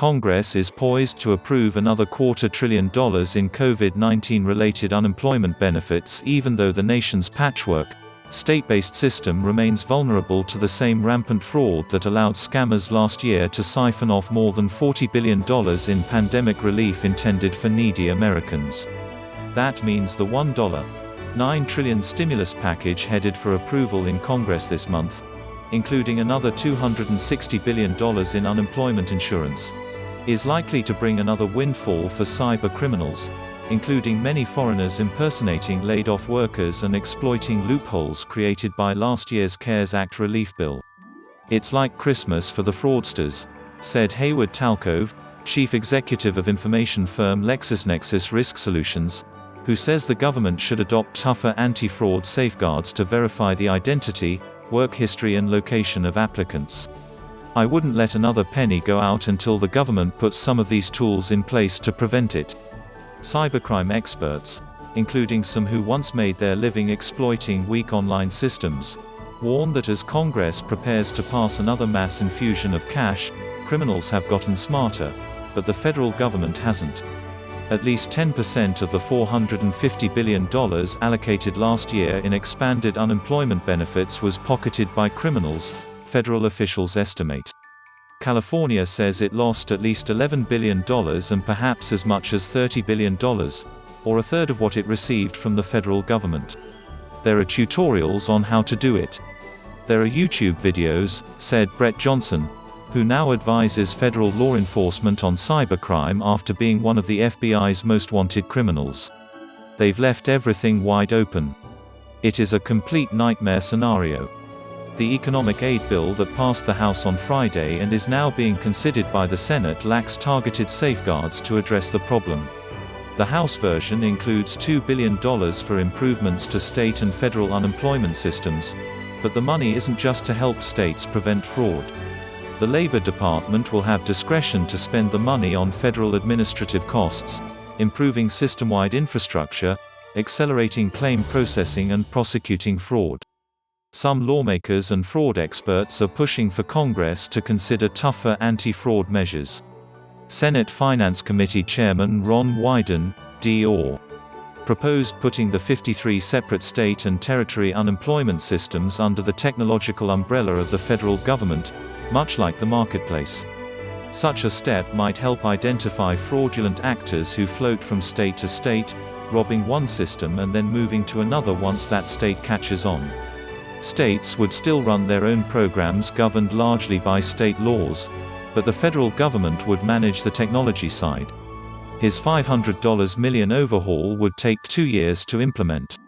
Congress is poised to approve another quarter trillion dollars in COVID-19 related unemployment benefits even though the nation's patchwork, state-based system remains vulnerable to the same rampant fraud that allowed scammers last year to siphon off more than $40 billion in pandemic relief intended for needy Americans. That means the $1.9 trillion stimulus package headed for approval in Congress this month, including another $260 billion in unemployment insurance, is likely to bring another windfall for cyber criminals, including many foreigners impersonating laid-off workers and exploiting loopholes created by last year's CARES Act relief bill. It's like Christmas for the fraudsters, said Haywood Talcove, chief executive of information firm LexisNexis Risk Solutions, who says the government should adopt tougher anti-fraud safeguards to verify the identity, work history and location of applicants. I wouldn't let another penny go out until the government puts some of these tools in place to prevent it. Cybercrime experts, including some who once made their living exploiting weak online systems, warn that as Congress prepares to pass another mass infusion of cash, criminals have gotten smarter, but the federal government hasn't. At least 10% of the $450 billion allocated last year in expanded unemployment benefits was pocketed by criminals, federal officials estimate. California says it lost at least $11 billion and perhaps as much as $30 billion, or a third of what it received from the federal government. There are tutorials on how to do it. There are YouTube videos, said Brett Johnson, who now advises federal law enforcement on cybercrime after being one of the FBI's most wanted criminals. They've left everything wide open. It is a complete nightmare scenario the economic aid bill that passed the House on Friday and is now being considered by the Senate lacks targeted safeguards to address the problem. The House version includes $2 billion for improvements to state and federal unemployment systems, but the money isn't just to help states prevent fraud. The Labor Department will have discretion to spend the money on federal administrative costs, improving system-wide infrastructure, accelerating claim processing and prosecuting fraud. Some lawmakers and fraud experts are pushing for Congress to consider tougher anti-fraud measures. Senate Finance Committee Chairman Ron Wyden, D.O. proposed putting the 53 separate state and territory unemployment systems under the technological umbrella of the federal government, much like the marketplace. Such a step might help identify fraudulent actors who float from state to state, robbing one system and then moving to another once that state catches on. States would still run their own programs governed largely by state laws, but the federal government would manage the technology side. His $500 million overhaul would take two years to implement.